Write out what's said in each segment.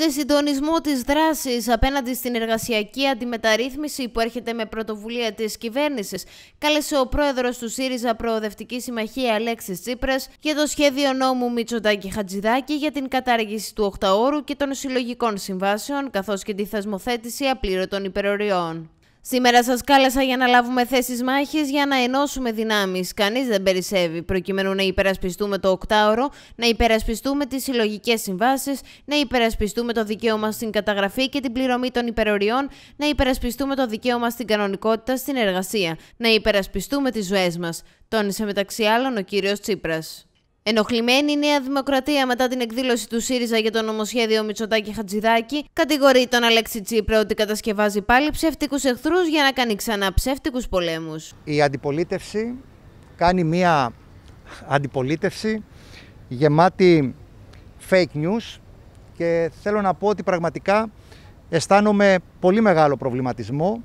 Σε συντονισμό της δράσης απέναντι στην εργασιακή αντιμεταρρύθμιση που έρχεται με πρωτοβουλία της κυβέρνησης, κάλεσε ο πρόεδρος του ΣΥΡΙΖΑ Προοδευτικής Συμμαχίας Αλέξης Τσίπρας για το σχέδιο νόμου Μητσοτάκη Χατζηδάκη για την κατάργηση του 8 ώρου και των συλλογικών συμβάσεων, καθώς και τη θεσμοθέτηση απλήρωτων υπεροριών. Σήμερα σας κάλεσα για να λάβουμε θέσεις μάχης για να ενώσουμε δυνάμεις. Κανείς δεν περισσεύει, προκειμένου να υπερασπιστούμε το οκτάωρο, να υπερασπιστούμε τις συλλογικές συμβάσεις, να υπερασπιστούμε το δικαίωμα στην καταγραφή και την πληρωμή των υπεροριών, να υπερασπιστούμε το δικαίωμα στην κανονικότητα στην εργασία, να υπερασπιστούμε τις ζωές μας, τόνισε μεταξύ άλλων ο κύριος Τσίπρας. Ενοχλημένη η Νέα Δημοκρατία μετά την εκδήλωση του ΣΥΡΙΖΑ για το νομοσχέδιο Μητσοτάκη Χατζηδάκη, κατηγορεί τον Αλέξη Τσίπρα ότι κατασκευάζει πάλι ψεύτικους εχθρούς για να κάνει ξανά ψεύτικους πολέμους. Η αντιπολίτευση κάνει μία αντιπολίτευση γεμάτη fake news και θέλω να πω ότι πραγματικά αισθάνομαι πολύ μεγάλο προβληματισμό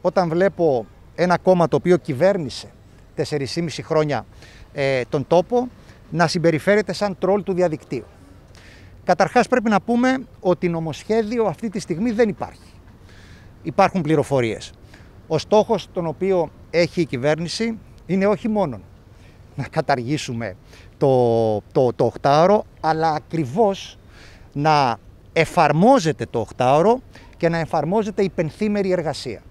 όταν βλέπω ένα κόμμα το οποίο κυβέρνησε 4,5 χρόνια ε, τον τόπο να συμπεριφέρεται σαν τρόλ του διαδικτύου. Καταρχάς πρέπει να πούμε ότι νομοσχέδιο αυτή τη στιγμή δεν υπάρχει. Υπάρχουν πληροφορίες. Ο στόχος τον οποίο έχει η κυβέρνηση είναι όχι μόνο να καταργήσουμε το, το, το οχτάωρο, αλλά ακριβώς να εφαρμόζεται το οχτάωρο και να εφαρμόζεται η πενθήμερη εργασία.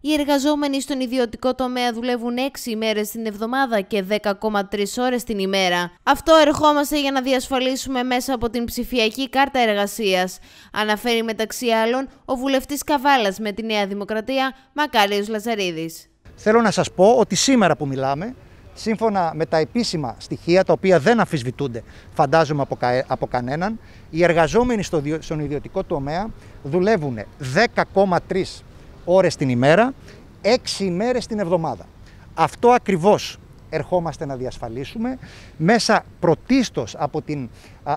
Οι εργαζόμενοι στον ιδιωτικό τομέα δουλεύουν 6 ημέρες την εβδομάδα και 10,3 ώρες την ημέρα. Αυτό ερχόμαστε για να διασφαλίσουμε μέσα από την ψηφιακή κάρτα εργασίας, αναφέρει μεταξύ άλλων ο βουλευτής Καβάλας με τη Νέα Δημοκρατία, Μακάριος Λαζαρίδης. Θέλω να σας πω ότι σήμερα που μιλάμε, σύμφωνα με τα επίσημα στοιχεία, τα οποία δεν αμφισβητούνται, φαντάζομαι από, από κανέναν, οι εργαζόμενοι στον ιδιωτικό τομέα δουλεύουν 10,3 ώρες την ημέρα, έξι ημέρες την εβδομάδα. Αυτό ακριβώς ερχόμαστε να διασφαλίσουμε μέσα πρωτίστως από την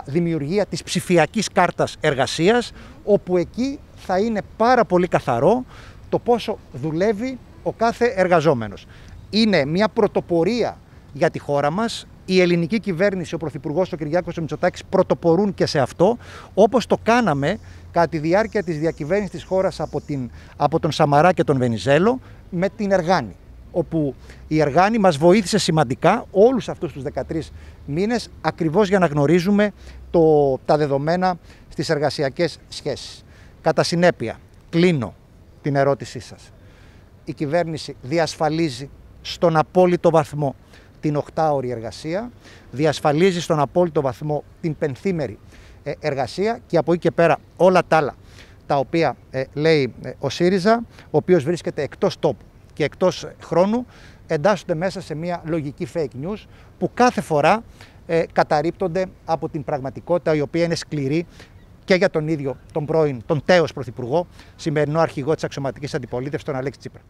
δημιουργία της ψηφιακής κάρτας εργασίας, όπου εκεί θα είναι πάρα πολύ καθαρό το πόσο δουλεύει ο κάθε εργαζόμενος. Είναι μια πρωτοπορία για τη χώρα μας. Η ελληνική κυβέρνηση, ο Πρωθυπουργός, ο Κυριάκος Μητσοτάκης πρωτοπορούν και σε αυτό, όπως το κάναμε κατά τη διάρκεια της διακυβέρνησης της χώρας από, την, από τον Σαμαρά και τον Βενιζέλο με την Εργάνη όπου η Εργάνη μας βοήθησε σημαντικά όλους αυτούς τους 13 μήνες ακριβώς για να γνωρίζουμε το, τα δεδομένα στις εργασιακές σχέσεις. Κατά συνέπεια, κλείνω την ερώτησή σας. Η κυβέρνηση διασφαλίζει στον απόλυτο βαθμό την οκτάωρη εργασία, διασφαλίζει στον απόλυτο βαθμό την πενθήμερη ε, εργασία και από εκεί και πέρα όλα τα άλλα τα οποία ε, λέει ε, ο ΣΥΡΙΖΑ, ο οποίος βρίσκεται εκτός τόπου και εκτός χρόνου, εντάσσονται μέσα σε μια λογική fake news που κάθε φορά ε, καταρρύπτονται από την πραγματικότητα η οποία είναι σκληρή και για τον ίδιο τον πρώην, τον τέος πρωθυπουργό, σημερινό αρχηγό της αξιωματικής αντιπολίτευσης, τον Αλέξη Τσίπρα.